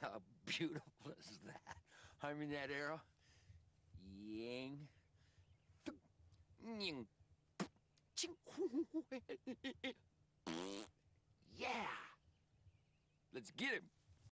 How beautiful is that? I mean, that arrow. Ying. Ying. Ching. Yeah. Let's get him.